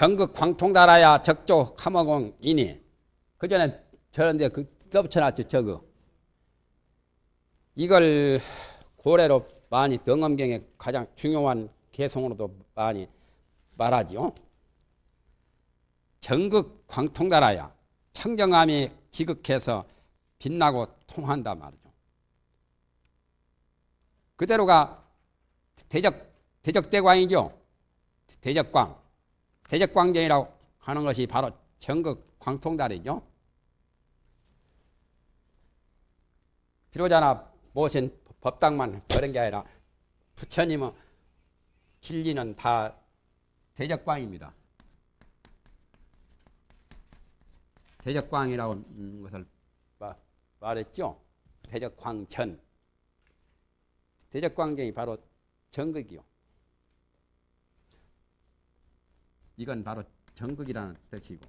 전국 광통달아야 적조 카마공이니 그 전에 저런데 그 써붙여놨죠 저거 이걸 고래로 많이 등엄경에 가장 중요한 개성으로도 많이 말하지요. 전국 광통달아야 청정함이 지극해서 빛나고 통한다 말이죠. 그대로가 대적 대적대광이죠. 대적광 대적광경이라고 하는 것이 바로 전국 광통달이죠. 비로자나 모신 법당만 그런 게 아니라 부처님의 진리는 다 대적광입니다. 대적광이라고 것을 말했죠. 대적광천. 대적광경이 바로 정극이요. 이건 바로 정극이라는 뜻이고.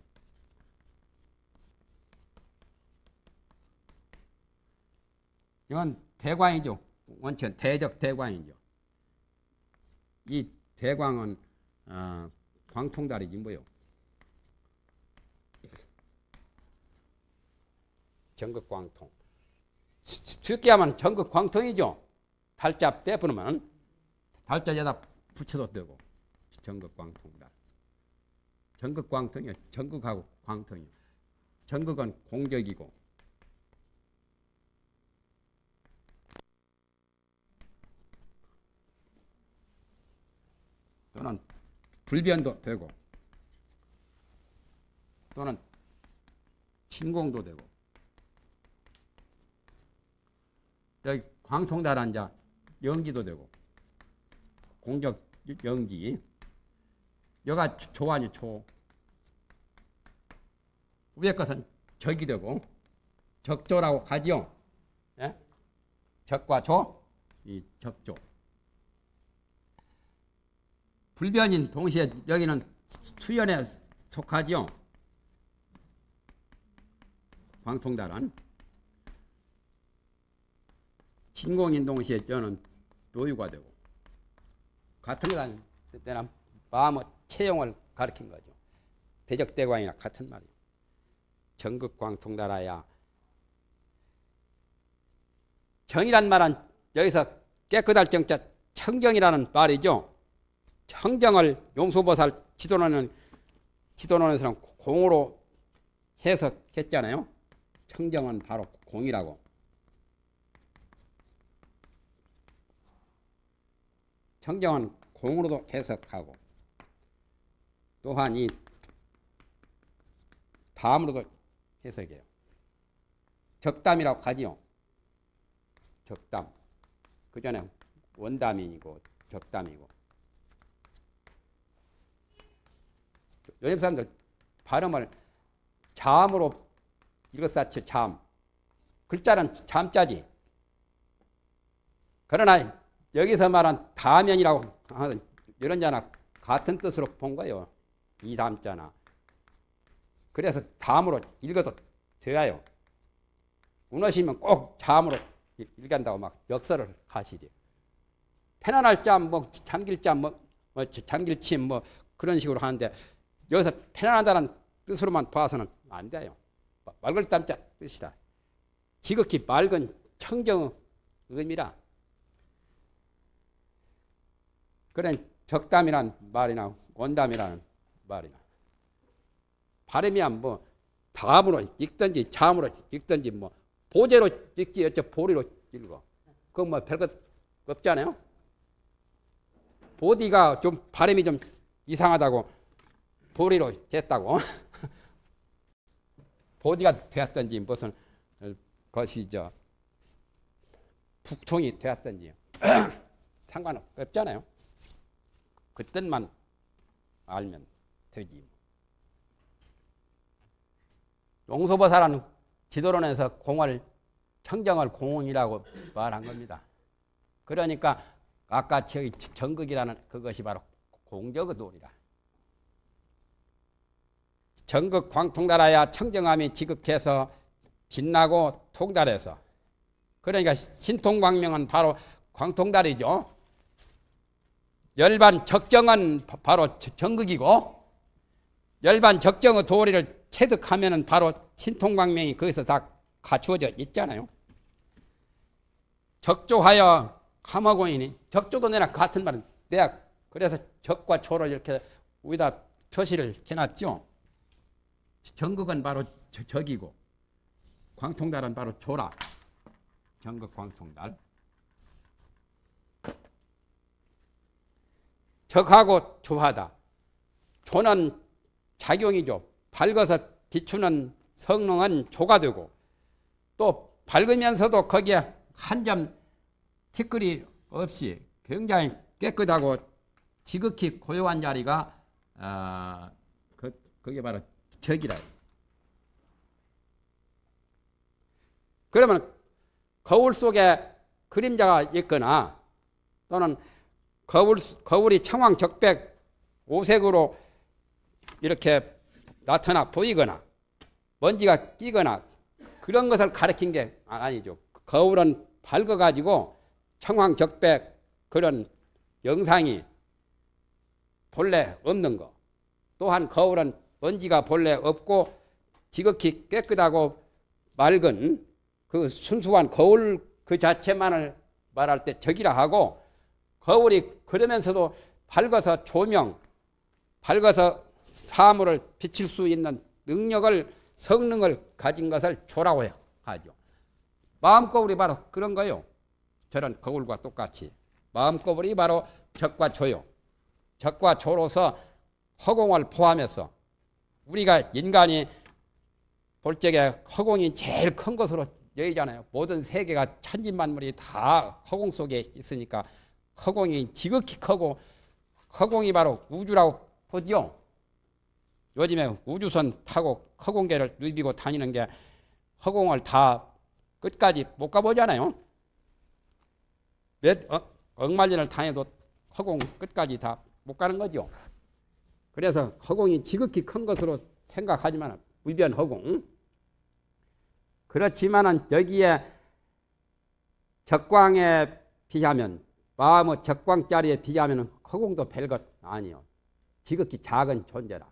이건 대광이죠. 원천 대적 대광이죠. 이 대광은 어, 광통달이지 뭐요. 전극광통. 쉽게 하면 전극광통이죠. 달자 떼부르면 달자에다 붙여도 되고 전극광통달. 전극 광통이요. 전극하고 광통이요. 전극은 공격이고. 또는 불변도 되고. 또는 신공도 되고. 여기 광통달한 자 연기도 되고. 공적 연기 여가 초아니 초 위에 것은 적이 되고 적조라고 하지요 예? 적과 조, 이 적조 불변인 동시에 여기는 수연에 속하지요. 광통달은 신공인 동시에 저는 노유가 되고 같은 거는 때는 마음의 체용을 가리킨 거죠. 대적대광이나 같은 말이에요. 전극광통달아야 정이란 말은 여기서 깨끗할 정자 청정이라는 말이죠. 청정을 용수보살 지도론은 지도론에서는 공으로 해석했잖아요. 청정은 바로 공이라고. 청정은 공으로도 해석하고 또한 이 다음으로도 해석해요. 적담이라고 하지요. 적담. 그 전에 원담이고 적담이고. 요즘 사람들 발음을 잠으로 읽었사치 잠. 글자는 잠자지. 그러나 여기서 말한 다면이라고 하는 이런 자나 같은 뜻으로 본 거예요. 이 담자나. 그래서 담으로 읽어도 돼요. 운하시면 꼭 잠으로 읽간다고 막 역설을 하시지. 편안할 짬, 뭐 잠길 짬, 뭐, 뭐 잠길 침, 뭐 그런 식으로 하는데 여기서 편안하다는 뜻으로만 봐서는 안 돼요. 맑을 땀자 뜻이다. 지극히 맑은 청정 의미라. 그런 적담이란 말이나 원담이라는 말이나 발음이야 뭐 담으로 읽든지 잠으로 읽든지 뭐 보제로 읽지 어째 보리로 읽어. 그건 뭐 별것 없잖아요. 보디가 좀 발음이 좀 이상하다고 보리로 됐다고. 보디가 되었든지 무슨 것이 저 북통이 되었든지 상관없잖아요. 그 뜻만 알면 되지. 용서보살은 지도론에서 공을 청정을 공이라고 말한 겁니다. 그러니까 아까 저기 정극이라는 그것이 바로 공적의 도리라. 전극 광통달아야 청정함이 지극해서 빛나고 통달해서 그러니까 신통광명은 바로 광통달이죠. 열반 적정은 바로 정극이고 열반 적정의 도리를 체득하면은 바로 신통광명이 거기서 다 갖추어져 있잖아요. 적조하여 함하고이니 적조도 내랑 같은 말은 내가 그래서 적과 초를 이렇게 위다 표시를 해놨죠. 정극은 바로 저- 적이고 광통달은 바로 조라. 정극 광통달. 적하고 조하다. 조는 작용이죠. 밝아서 비추는 성능은 조가 되고 또 밝으면서도 거기에 한 점 티끌이 없이 굉장히 깨끗하고 지극히 고요한 자리가 아, 그, 그게 바로 적이라. 그러면 거울 속에 그림자가 있거나 또는 거울, 거울이 청황 적백 오색으로 이렇게 나타나 보이거나 먼지가 끼거나 그런 것을 가리킨 게 아니죠. 거울은 밝아가지고 청황 적백 그런 영상이 본래 없는 거. 또한 거울은 먼지가 본래 없고 지극히 깨끗하고 맑은 그 순수한 거울 그 자체만을 말할 때 적이라 하고 거울이 그러면서도 밝아서 조명, 밝아서 사물을 비칠 수 있는 능력을 성능을 가진 것을 조라고 하죠. 마음 거울이 바로 그런 거요. 저런 거울과 똑같이 마음 거울이 바로 적과 조요. 적과 조로서 허공을 포함해서 우리가 인간이 볼 적에 허공이 제일 큰 것으로 여기잖아요. 모든 세계가 천진만물이 다 허공 속에 있으니까 허공이 지극히 크고 허공이 바로 우주라고 보지요. 요즘에 우주선 타고 허공계를 누비고 다니는 게 허공을 다 끝까지 못 가보잖아요. 몇 어, 억만년을 다녀도 허공 끝까지 다 못 가는 거죠. 그래서 허공이 지극히 큰 것으로 생각하지만 위변 허공. 그렇지만은 여기에 적광에 비하면 마음의 적광자리에 비하면 허공도 별것 아니요. 지극히 작은 존재라.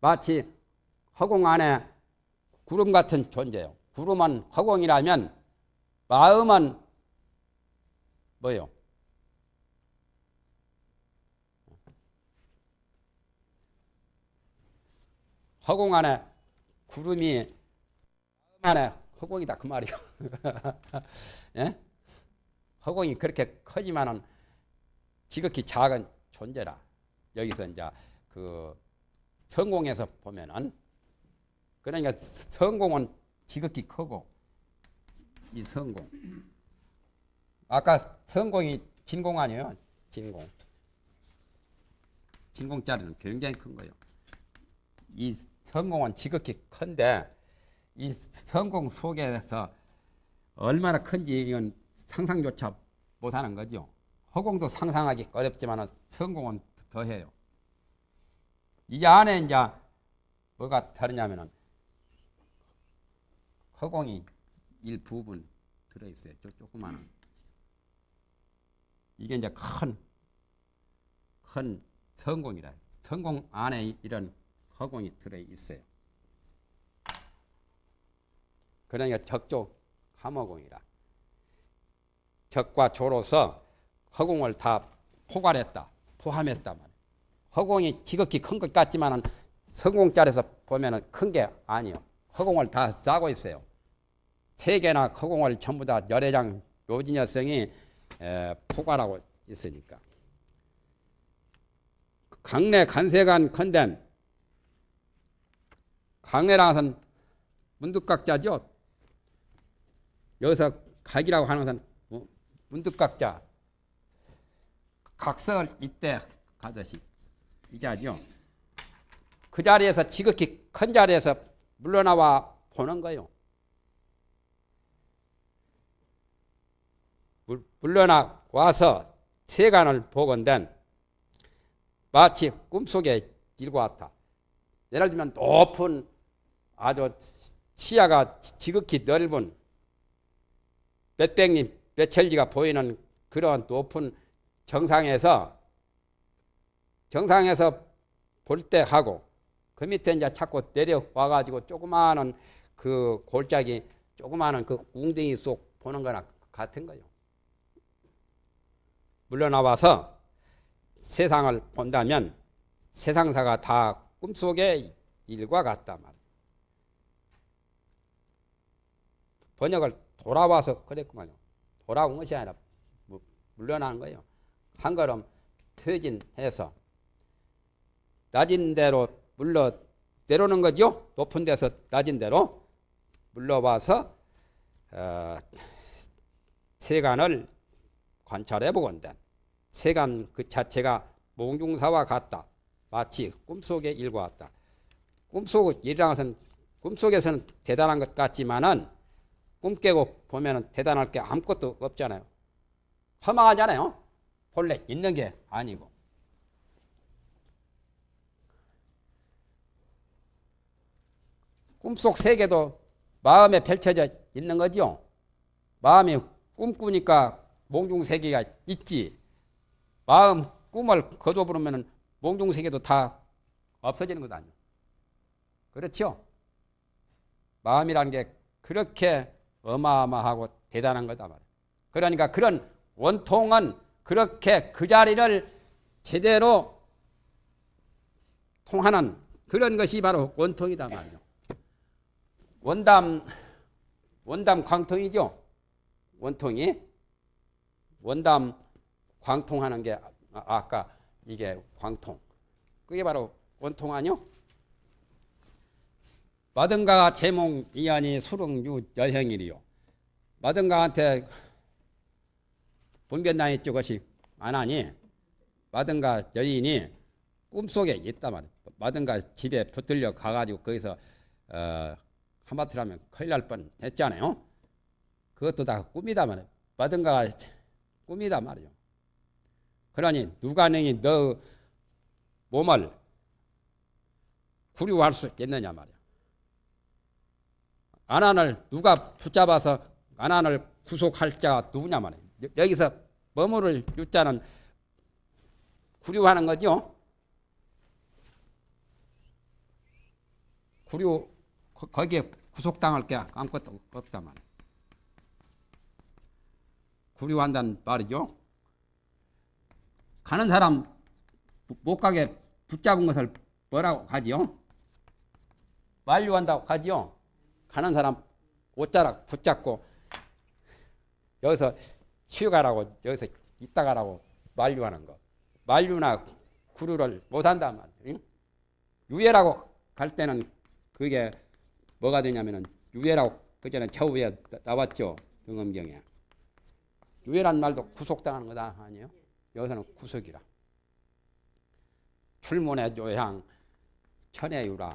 마치 허공 안에 구름 같은 존재요. 구름은 허공이라면 마음은 뭐요? 허공 안에 구름이 마음 안에 허공이다 그 말이요. 예? 허공이 그렇게 커지만은 지극히 작은 존재라. 여기서 이제 그 성공에서 보면은 그러니까 성공은 지극히 크고 이 성공 아까 성공이 진공 아니에요? 진공 진공짜리는 굉장히 큰 거예요. 이 성공은 지극히 큰데 이 성공 속에서 얼마나 큰지 이건 상상조차 못하는 거죠. 허공도 상상하기 어렵지만 성공은 더해요. 이 안에 이제 뭐가 다르냐면은 허공이 일부분 들어있어요. 조, 조그마한. 이게 이제 큰, 큰 성공이라. 성공 안에 이런 허공이 들어있어요. 그러니까 적조 함허공이라. 적과 조로서 허공을 다 포괄했다. 포함했다 말. 허공이 지극히 큰 것 같지만은 성공짜리에서 보면은 큰게 아니요. 허공을 다 싸고 있어요. 세계나 허공을 전부 다 열애장 묘진여성이 포괄하고 있으니까. 강내 간세간 컨덴 강내라는 문득각자죠. 여기서 각이라고 하는 것은 문득각자. 각성을 이때 가듯이 이 자리요. 그 자리에서 지극히 큰 자리에서 물러나와 보는 거요. 물러나 와서 세간을 보건된 마치 꿈속에 일고 왔다. 예를 들면 높은 아주 시야가 지극히 넓은 몇백 리, 몇천 리가 보이는 그런 높은 정상에서 정상에서 골대하고 그 밑에 이제 자꾸 내려와 가지고 조그마한 그 골짜기 조그마한 그 웅덩이 속 보는 거나 같은 거요. 물러나와서 세상을 본다면 세상사가 다 꿈속의 일과 같다 말. 번역을 돌아와서 그랬구만요. 돌아온 것이 아니라 물러나는 거예요. 한 걸음 퇴진해서 낮은 대로 물러 내려오는 거죠. 높은 데서 낮은 대로 물러와서 어, 세간을 관찰해 보건대 세간 그 자체가 몽중사와 같다. 마치 꿈속의 일과 같다. 꿈속 일이라는 것은 꿈속에서는 대단한 것 같지만은 꿈 깨고 보면은 대단할 게 아무것도 없잖아요. 허망하잖아요. 본래 있는 게 아니고. 꿈속 세계도 마음에 펼쳐져 있는 거죠. 마음이 꿈꾸니까 몽중 세계가 있지. 마음 꿈을 거둬버리면 몽중 세계도 다 없어지는 것 아니에요. 그렇죠? 마음이라는 게 그렇게 어마어마하고 대단한 거다 말이에요. 그러니까 그런 원통은 그렇게 그 자리를 제대로 통하는 그런 것이 바로 원통이다 말이에요. 원담 원담 광통이죠. 원통이 원담 광통하는 게 아, 아까 이게 광통. 그게 바로 원통 아니요? 마등가 제몽 이안이 수릉유 여행이리요. 마등가한테 분변당했 것이 안 하니 마등가 여인이 꿈속에 있다 말이야. 마등가 집에 붙들려 가가지고 거기서 어, 한마디로 하면 큰일 날 뻔 했잖아요. 그것도 다 꿈이다 말이야. 마등가가 꿈이다 말이요. 그러니 누가 능히 너 몸을 구류할 수 있겠느냐 말이야. 아난을 누가 붙잡아서 아난을 구속할 자가 누구냐 말이야. 여기서 머무를 유자는 구류하는 거죠. 구류 거기에 구속당할 게 아무것도 없다만 구류한다는 말이죠. 가는 사람 못 가게 붙잡은 것을 뭐라고 하지요? 만류한다고 하지요. 가는 사람 옷자락 붙잡고 여기서 치유가라고 여기서 있다가라고 만류하는 거. 만류나 구류를 못한단 말이에요. 유예라고 갈 때는 그게 뭐가 되냐면은 유예라고 그전에 처우에 나왔죠 등엄경에 유예란 말도 구속당하는 거다 아니에요? 여기서는 구속이라. 출문의 요향 천혜유라.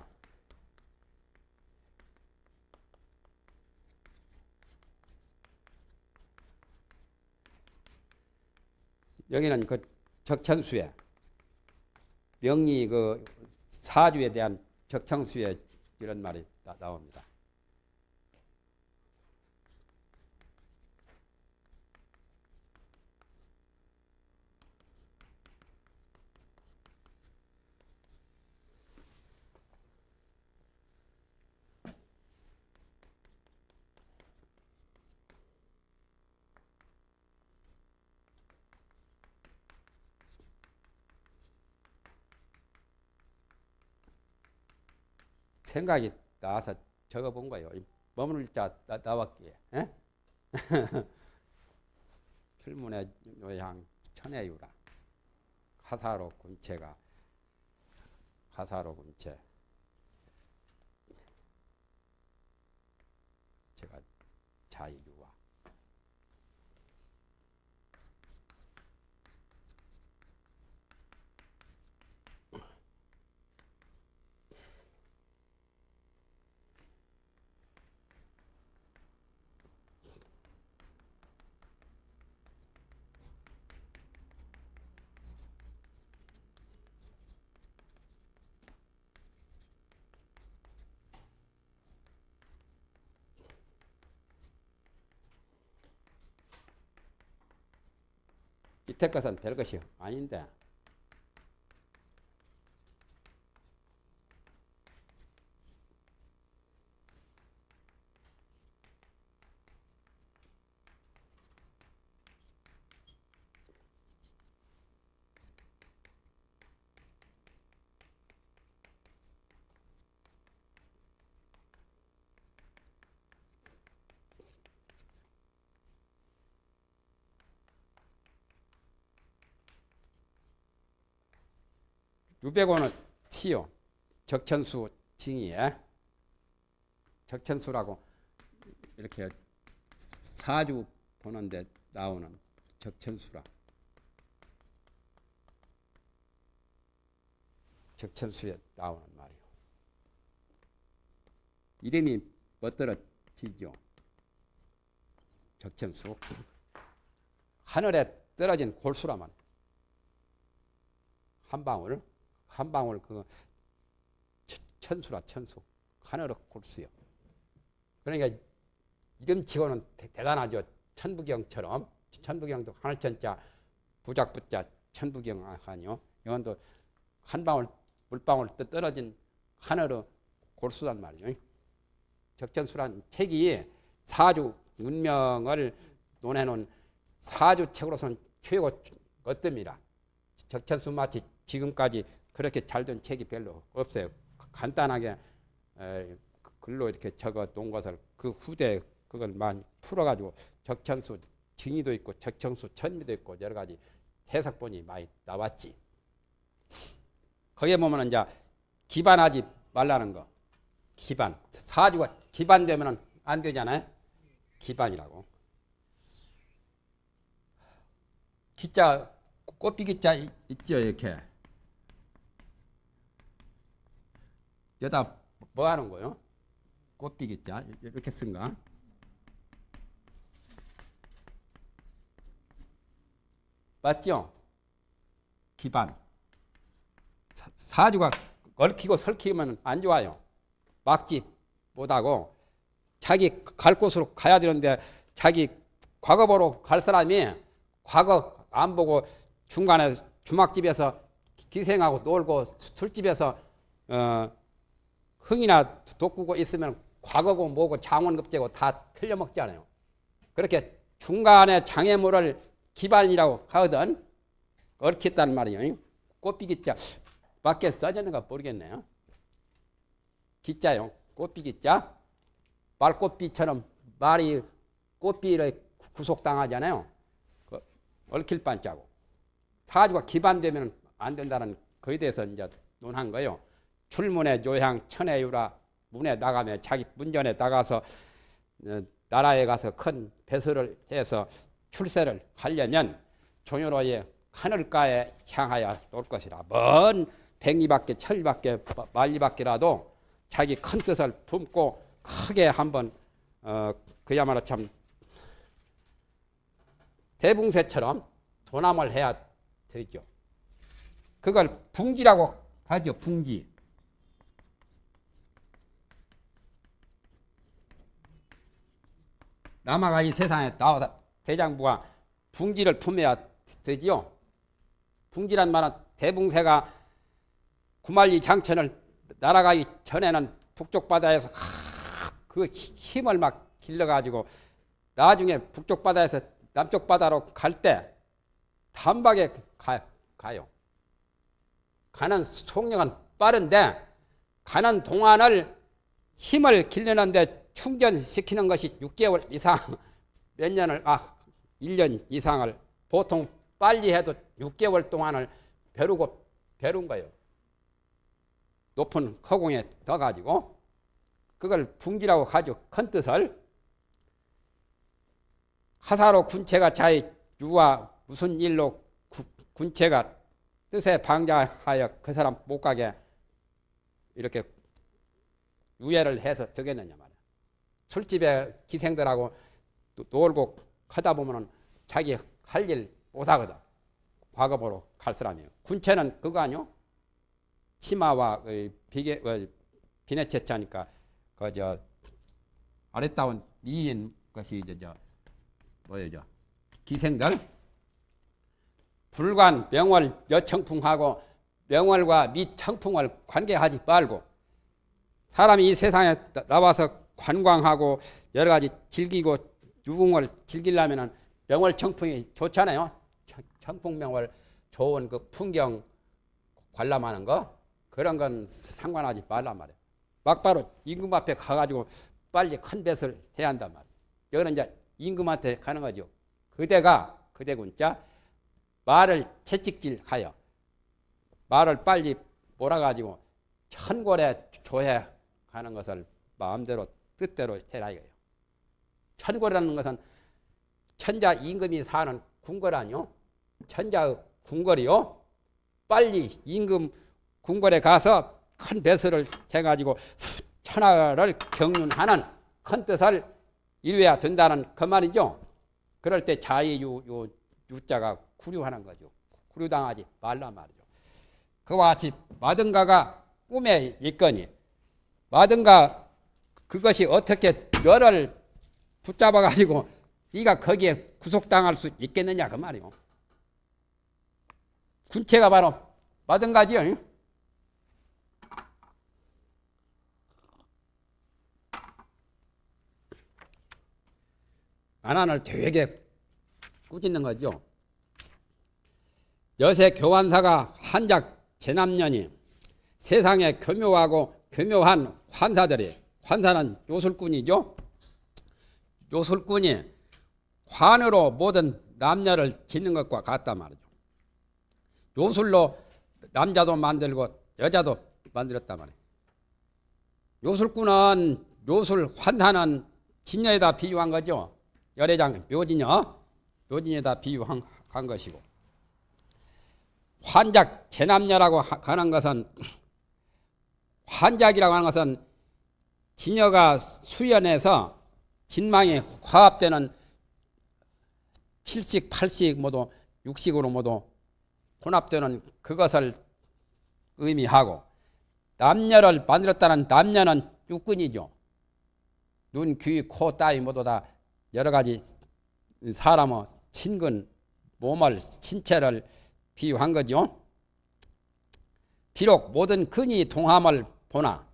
여기는 그 적천수에 명리 그 사주에 대한 적천수에 이런 말이 나옵니다. 생각이 나와서 적어본 거예요. 머무를 자 나, 나왔기에. 필문의 요향 천혜유라. 가사로 군체가 가사로 군체. 제가 자유와 이태 것은 별 것이 아닌데 유백오는 티요. 적천수 징이에 적천수라고 이렇게 사주 보는데 나오는 적천수라. 적천수에 나오는 말이요. 이름이 멋들어지죠. 적천수. 하늘에 떨어진 골수라만 한 방울 한 방울 그 천수라 천수 하늘의 골수요. 그러니까 이름치고는 대, 단하죠 천부경처럼 천부경도 하늘천자 부작부자 천부경 아니요. 이건도 한 방울 물방울 떨어진 하늘의 골수란 말이죠. 적전수란 책이 사주 운명을 논해놓은 사주 책으로서는 최고 어떻습니다. 적천수 마치 지금까지 그렇게 잘 된 책이 별로 없어요. 간단하게 글로 이렇게 적어 놓은 것을 그 후대 그걸 많이 풀어가지고 적천수 징의도 있고 적천수 천미도 있고 여러 가지 해석본이 많이 나왔지. 거기에 보면 이제 기반하지 말라는 거. 기반. 사주가 기반되면 안 되잖아요. 기반이라고. 기자 꽃비 기자 있죠 이렇게. 여기다 뭐 하는 거요? 꽃비 기자 이렇게 쓴가? 맞죠? 기반. 사주가 얽히고 설키면 안 좋아요. 막지 못하고 자기 갈 곳으로 가야 되는데 자기 과거 보러 갈 사람이 과거 안 보고 중간에 주막집에서 기생하고 놀고 술집에서 어, 흥이나 돋구고 있으면 과거고 뭐고 장원급제고 다 틀려먹잖아요. 그렇게 중간에 장애물을 기반이라고 하거든. 얽혔단 말이에요. 꽃비기자 밖에 써졌는가 모르겠네요. 기자요. 꽃비기자. 말꽃비처럼 말이 꽃비를 구속당하잖아요. 그 얽힐 반자고. 사주가 기반되면 안 된다는 거에 대해서 이제 논한 거예요. 출문에 조향 천해유라 문에 나가면 자기 문전에 나가서 어, 나라에 가서 큰 배설을 해서 출세를 하려면 종효로의 하늘가에 향하여 올 것이라 먼 백리밖에 천리밖에 만리밖에라도 자기 큰 뜻을 품고 크게 한번 어, 그야말로 참 대붕새처럼 도남을 해야 되죠. 그걸 붕지라고 하죠. 붕지. 남아가 이 세상에 나와서 대장부가 붕지를 품어야 되지요. 붕지란 말은 대붕새가 구만리 장천을 날아가기 전에는 북쪽 바다에서 그 힘을 막 길러가지고 나중에 북쪽 바다에서 남쪽 바다로 갈 때 단박에 가, 가요. 가는 속력은 빠른데 가는 동안을 힘을 길르는데 충전시키는 것이 6개월 이상 몇 년을 아 1년 이상을 보통 빨리 해도 6개월 동안을 벼르고 벼른 거예요. 높은 허공에 더 가지고 그걸 붕기라고 하죠. 큰 뜻을 하사로 군체가 자의 유와 무슨 일로 구, 군체가 뜻에 방자하여 그 사람 못 가게 이렇게 유예를 해서 적였느냐. 술집에 기생들하고 놀고 하다 보면은 자기 할 일 못하거든. 과거보로 갈 사람이에요. 군체는 그거 아니요? 치마와 비계, 비네체차니까 그저 아랫다운 미인 것이 이제 저 뭐예요, 저 기생들 불관 명월 여청풍하고 명월과 미청풍을 관계하지 말고 사람이 이 세상에 나와서 관광하고 여러 가지 즐기고 유흥을 즐기려면은 명월 청풍이 좋잖아요. 청풍 명월 좋은 그 풍경 관람하는 거 그런 건 상관하지 말란 말이에요. 막바로 임금 앞에 가가지고 빨리 큰 뱃을 해야 한단 말이에요. 여기는 이제 임금한테 가는 거죠. 그대가 그대 군자 말을 채찍질하여 말을 빨리 몰아가지고 천골에 조해 가는 것을 마음대로 뜻대로 해라 이거예요. 천골이라는 것은 천자 임금이 사는 궁궐아니요. 천자 궁궐이요. 빨리 임금 궁궐에 가서 큰 배설을 해가지고 천하를 경륜하는 큰 뜻을 이루어야 된다는 그 말이죠. 그럴 때 자의유 요 유자가 구류하는 거죠. 구류당하지 말란 말이죠. 그와 같이 마든가가 꿈에 있거니 마든가 그것이 어떻게 너를 붙잡아 가지고 네가 거기에 구속당할 수 있겠느냐 그 말이요. 군체가 바로 마든가지요. 안안을 되게 꾸짖는 거죠. 여세 교환사가 한작 제남년이 세상에 교묘하고 교묘한 환사들이 환사는 요술꾼이죠. 요술꾼이 환으로 모든 남녀를 짓는 것과 같단 말이죠. 요술로 남자도 만들고 여자도 만들었단 말이에요. 요술꾼은 요술 환사는 진녀에다 비유한 거죠. 열애장 묘진녀 묘진에다 비유한 것이고 환작 제남녀라고 하는 것은 환작이라고 하는 것은 진여가 수연해서 진망이 화합되는 칠식, 팔식 모두 육식으로 모두 혼합되는 그것을 의미하고 남녀를 만들었다는 남녀는 육근이죠. 눈, 귀, 코, 따위 모두 다 여러 가지 사람의 친근 몸을 신체를 비유한 거죠. 비록 모든 근이 동함을 보나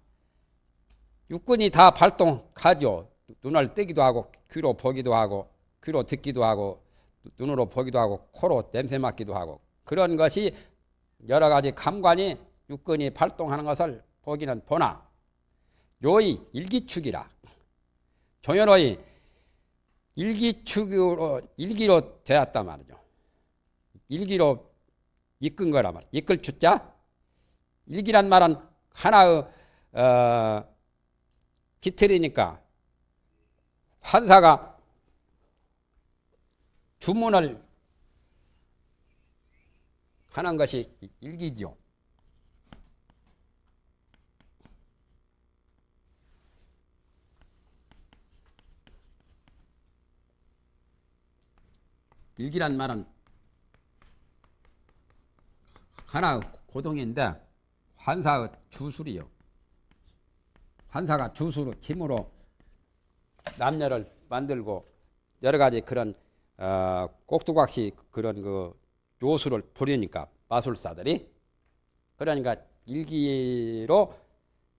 육근이 다 발동하죠. 눈을 뜨기도 하고 귀로 보기도 하고 귀로 듣기도 하고 눈으로 보기도 하고 코로 냄새 맡기도 하고 그런 것이 여러 가지 감관이 육근이 발동하는 것을 보기는 보나 요의 일기축이라 종현의 일기축으로 일기로 되었단 말이죠. 일기로 이끈 거란 말. 이끌 주자. 일기란 말은 하나의 어, 기틀이니까 환사가 주문을 하는 것이 일기죠. 일기란 말은 하나 고동인데 환사의 주술이요. 환사가 주술로 힘으로 남녀를 만들고 여러 가지 그런 어, 꼭두각시 그런 그 요술을 부리니까 마술사들이 그러니까 일기로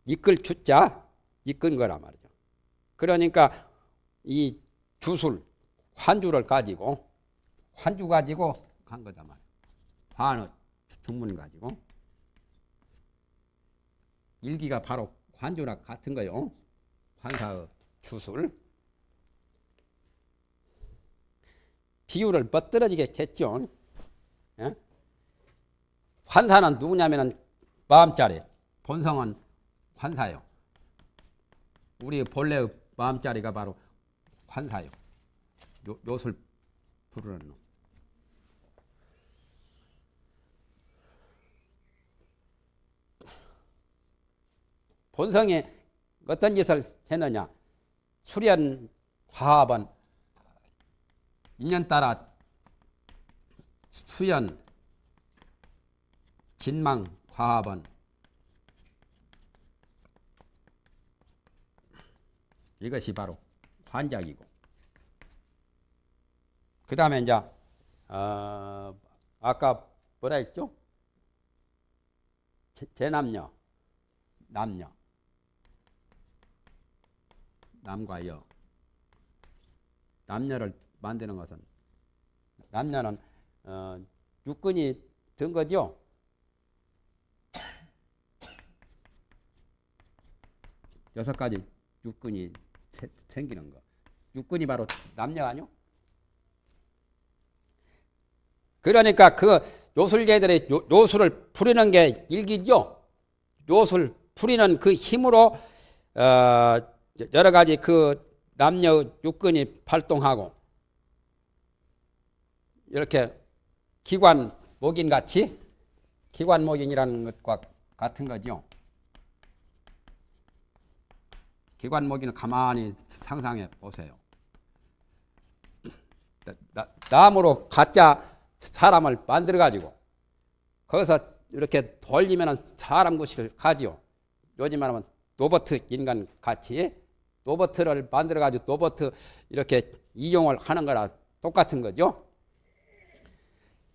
이끌 주자 이끈 거란 말이죠. 그러니까 이 주술 환주를 가지고 환주 가지고 간 거다 말이에요. 환의 중문 가지고 일기가 바로 환주나 같은 거요. 환사의 주술 비유를 뻗들어지게 했죠. 예? 환사는 누구냐면은 마음자리 본성은 환사요. 우리 본래의 마음자리가 바로 환사요. 요, 요술 부르는 놈. 본성이 어떤 짓을 했느냐? 수련 화합은 인연 따라 수연 진망 화합은 이것이 바로 환작이고 그 다음에 이제 어, 아까 뭐라 했죠? 제남녀 남녀 남과 여. 남녀를 만드는 것은 남녀는 어, 육근이 된 거죠. 여섯 가지 육근이 생기는 거. 육근이 바로 남녀 아니요? 그러니까 그 요술계들의 요, 술을 부리는 게 일기죠. 요술 부리는 그 힘으로 어, 여러 가지 그 남녀 육근이 활동하고 이렇게 기관 목인 같이 기관 목인이라는 것과 같은 거죠. 기관 목인은 가만히 상상해 보세요. 나무로 가짜 사람을 만들어 가지고 거기서 이렇게 돌리면 사람 구실을 가지요. 요즘 말하면 로버트 인간 같이 로버트를 만들어 가지고 로버트 이렇게 이용을 하는 거라 똑같은 거죠.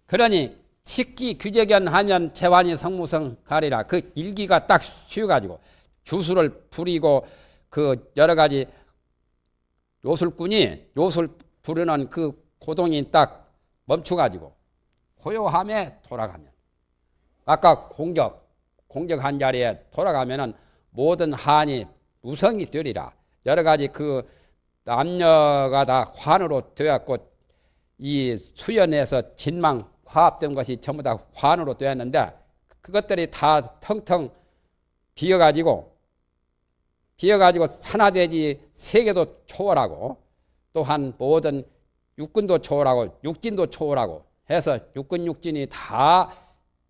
그러니 식기 규제견 한연 재환이 성무성 가리라 그 일기가 딱 쉬어 가지고 주술을 부리고 그 여러 가지 요술꾼이 요술 부르는 그 고동이 딱 멈춰 가지고 고요함에 돌아가면 아까 공격 공격한 자리에 돌아가면은 모든 한이 무성이 되리라 여러 가지 그 남녀가 다 환으로 되었고 이 수연에서 진망 화합된 것이 전부 다 환으로 되었는데 그것들이 다 텅텅 비어가지고 비어가지고 산화되지 세계도 초월하고 또한 모든 육군도 초월하고 육진도 초월하고 해서 육군 육진이 다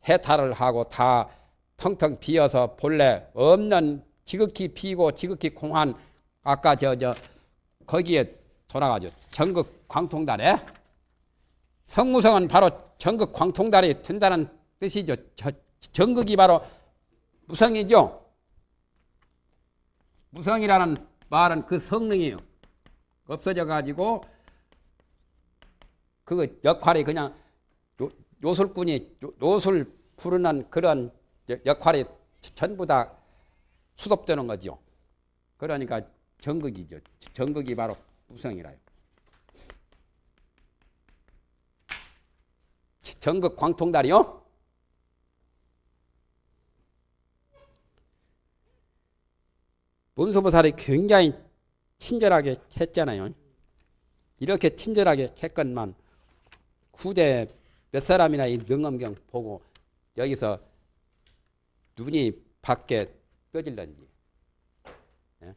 해탈을 하고 다 텅텅 비어서 본래 없는 지극히 비고 지극히 공한 아까 저 저 거기에 돌아가죠 전극 광통달에 성무성은 바로 전극 광통달이 된다는 뜻이죠. 저, 전극이 바로 무성이죠. 무성이라는 말은 그 성능이에요. 없어져 가지고 그 역할이 그냥 요, 요술꾼이 요, 요술 부르는 그런 여- 역할이 전부 다 수dob되는 거죠. 그러니까 전극이죠. 전극이 바로 무성이라요. 전극 광통달이요? 문수보살이 굉장히 친절하게 했잖아요. 이렇게 친절하게 했건만 후대 몇 사람이나 이 능엄경 보고 여기서 눈이 밖에 떠질런지. 예?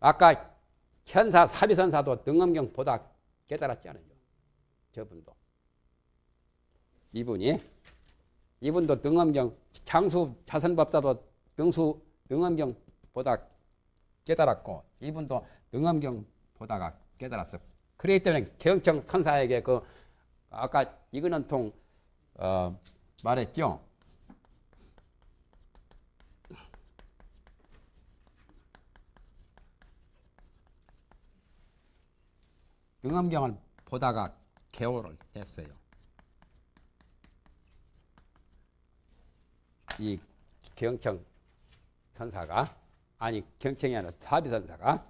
아까 현사 사비선사도 능엄경 보다 깨달았지 않아요. 저분도. 이분이 이분도 능엄경 장수 자선법사도 능수 능엄경 보다 깨달았고 이분도 능엄경 보다가 깨달았어. 그렇기 때문에 경청 선사에게 그 아까 이근원 통 어, 말했죠. 능엄경을 보다가 개호를 했어요. 이 경청 선사가 아니 경청이 아니라 사비 선사가